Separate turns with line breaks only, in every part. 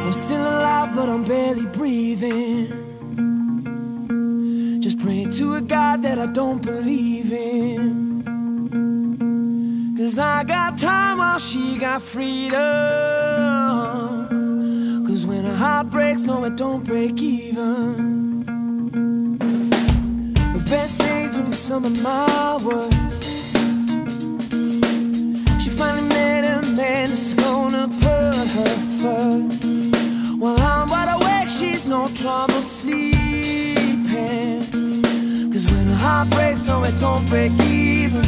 I'm still alive, but I'm barely breathing. Just praying to a God that I don't believe in. Cause I got time while she got freedom. Cause when a heart breaks, no, it don't break even. The best days will be some of my worst. Trouble sleeping. Cause when a heart breaks, no, it don't break even,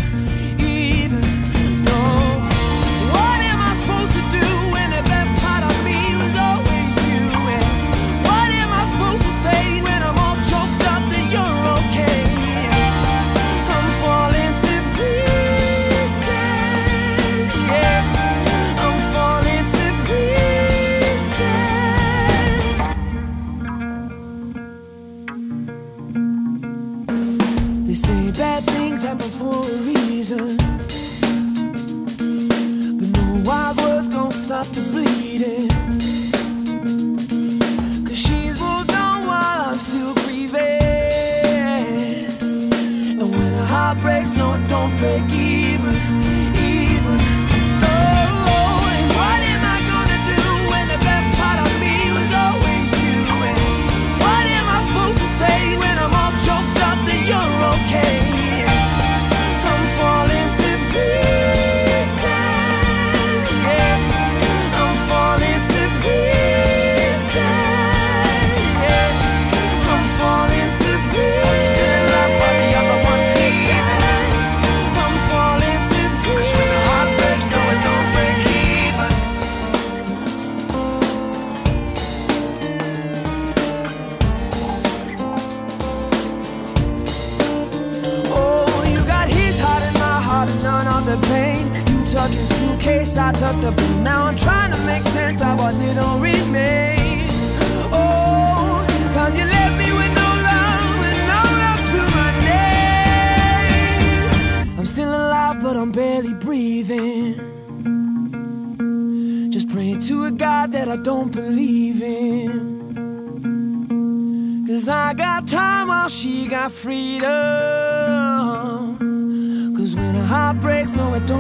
They say bad things happen for a reason. But no wild words gon' stop the bleeding. Cause she's moved on while I'm still grieving. And when a heart breaks, no, don't break even. Suitcase, I tuck the blue. Now I'm trying to make sense of what little remains. Oh, cause you left me with no love and no love to my name. I'm still alive, but I'm barely breathing. Just praying to a God that I don't believe in. Cause I got time while she got freedom. Cause when a heart breaks, no, it don't